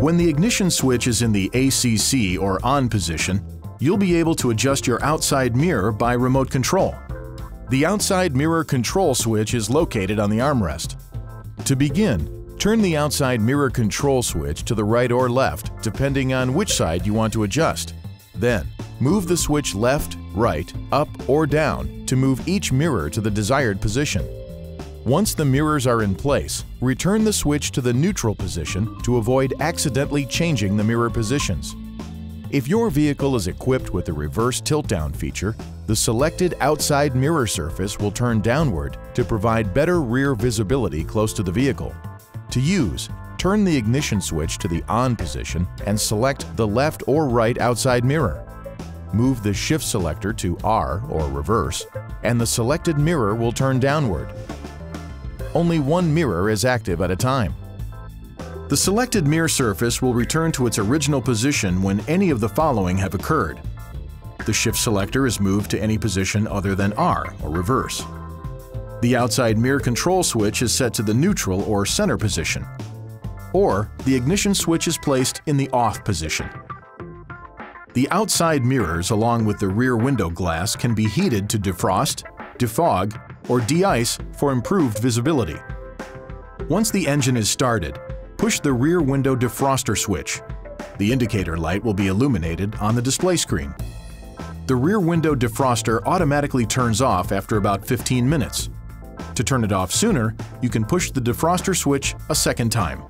When the ignition switch is in the ACC or on position, you'll be able to adjust your outside mirror by remote control. The outside mirror control switch is located on the armrest. To begin, turn the outside mirror control switch to the right or left, depending on which side you want to adjust. Then, move the switch left, right, up, or down to move each mirror to the desired position. Once the mirrors are in place, return the switch to the neutral position to avoid accidentally changing the mirror positions. If your vehicle is equipped with the reverse tilt-down feature, the selected outside mirror surface will turn downward to provide better rear visibility close to the vehicle. To use, turn the ignition switch to the on position and select the left or right outside mirror. Move the shift selector to R or reverse, and the selected mirror will turn downward. Only one mirror is active at a time. The selected mirror surface will return to its original position when any of the following have occurred. The shift selector is moved to any position other than R or reverse. The outside mirror control switch is set to the neutral or center position. Or the ignition switch is placed in the off position. The outside mirrors along with the rear window glass can be heated to defrost, defog, or de-ice for improved visibility. Once the engine is started, push the rear window defroster switch. The indicator light will be illuminated on the display screen. The rear window defroster automatically turns off after about 15 minutes. To turn it off sooner, you can push the defroster switch a second time.